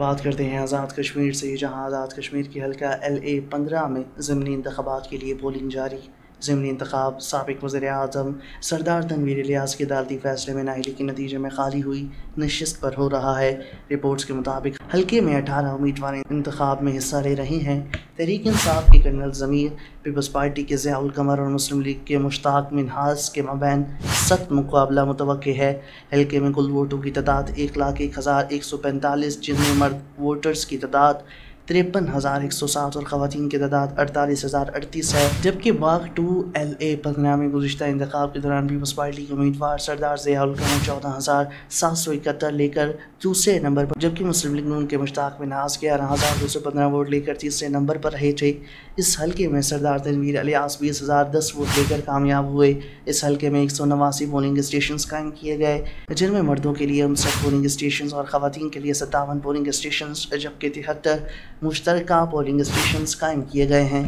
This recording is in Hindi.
बात करते हैं आज़ाद कश्मीर से, जहाँ आज़ाद कश्मीर की हल्का एल ए पंद्रह में ज़मनी इंतबात के लिए पोलिंग जारी। ज़मनी इंतब सबक वज़र अजम सरदार तनवीर लियाज के अदालती फ़ैसले में नाहली के नतीजे में खाली हुई नशस्त पर हो रहा है। रिपोर्ट्स के मुताबिक, हल्के में अठारह उम्मीदवार इंतब में हिस्सा ले रहे हैं। तहरीक इंसाफ के कर्नल ज़मीर, पीपल्स पार्टी के ज़ियाउल कमर और मुस्लिम लीग के मुश्ताक मिनहास के मबैन सख्त मुकाबला मुतव है। हल्के में कुल वोटों की तादाद एक लाख एक हज़ार एक सौ पैंतालीस, जिनमें मर्द वोटर्स की तादाद तिरपन हज़ार एक सौ सात और ख़वान की तादाद अड़तालीस हज़ार अड़तीस है। जबकि बाग टू एल ए पन्ना में गुजशत इंतब के दौरान पीपल्स पार्टी के उम्मीदवार सरदार ज़ियालकमर चौदह हज़ार सात सौ इकहत्तर लेकर दूसरे नंबर पर, जबकि मुस्लिम लीग नून के मुश्ताक मिनाज ग्यारह हज़ार दो सौ पंद्रह वोट लेकर तीसरे नंबर पर रहे थे। इस हल्के में सरदार तनवीर अलियास बीस हज़ार दस वोट लेकर कामयाब हुए। इस हल्के में एक सौ नवासी पोलिंग स्टेशन कायम किए गए, जिनमें मर्दों के लिए उनसठ पोलिंग स्टेशन और ख़वान के लिए सत्तावन पोलिंग स्टेशन जबकि तिहत्तर मुश्तर पोलिंग स्टेशन कायम किए गए हैं।